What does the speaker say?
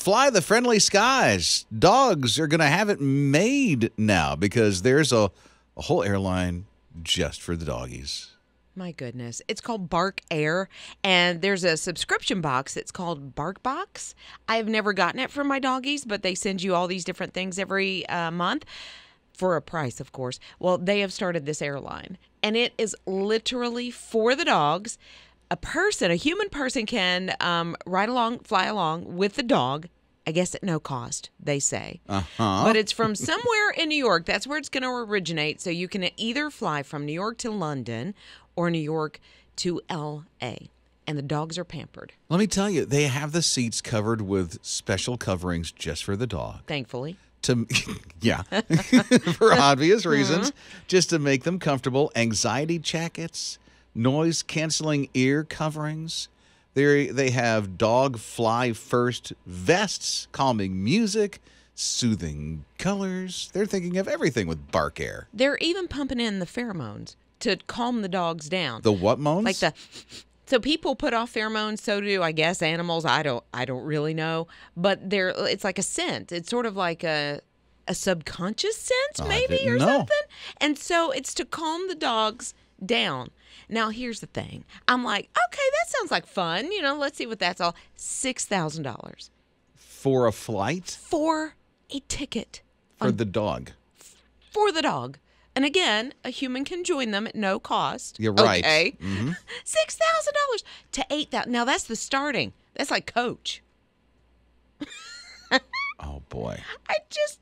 fly the friendly skies. Dogs are going to have it made now because there's a, a whole airline just for the doggies. My goodness. It's called Bark Air, and there's a subscription box that's called Bark Box. I've never gotten it for my doggies, but they send you all these different things every uh, month for a price, of course. Well, they have started this airline, and it is literally for the dogs. A person, a human person, can um, ride along, fly along with the dog. I guess at no cost, they say. Uh-huh. But it's from somewhere in New York. That's where it's going to originate. So you can either fly from New York to London or New York to LA. And the dogs are pampered, Let me tell you, they have the seats covered with special coverings just for the dog. thankfully. To yeah, for obvious reasons, just to make them comfortable. Anxiety jackets, noise canceling ear coverings. They they have dog fly first vests, calming music, soothing colors. They're thinking of everything with Bark Air. They're even pumping in the pheromones to calm the dogs down. The what moans? like the so people put off pheromones so do i guess animals i don't i don't really know but they're it's like a scent it's sort of like a a subconscious scent Oh, maybe or know. something and so it's to calm the dogs down now here's the thing i'm like okay that sounds like fun you know let's see what that's all $6000 for a flight for a ticket for the dog. for the dog and again a human can join them at no cost You're right. okay Mhm. six thousand dollars to eight thousand. Now that's the starting. That's like Coach. Oh boy. I just.